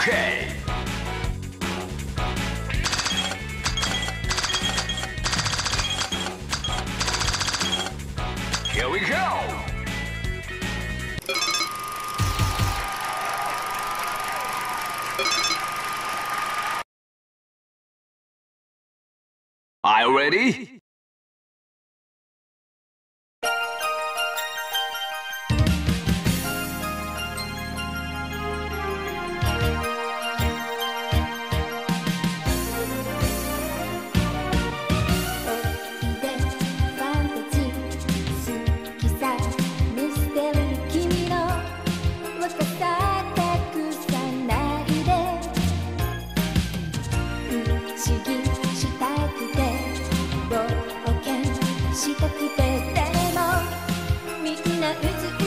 Okay. Here we go. Are you ready? したくてもみんな美つ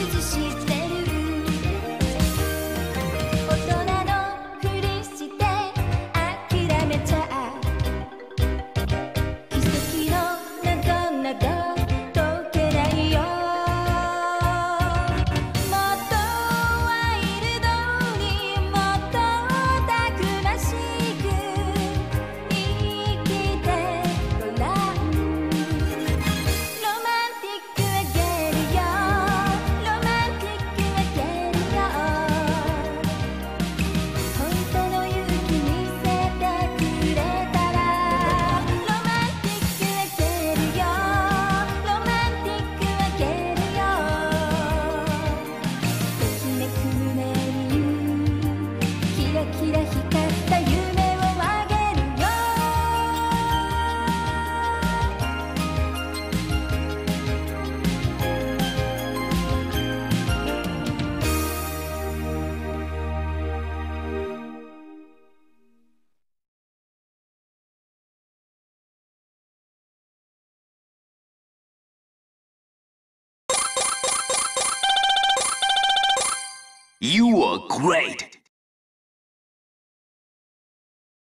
You are great!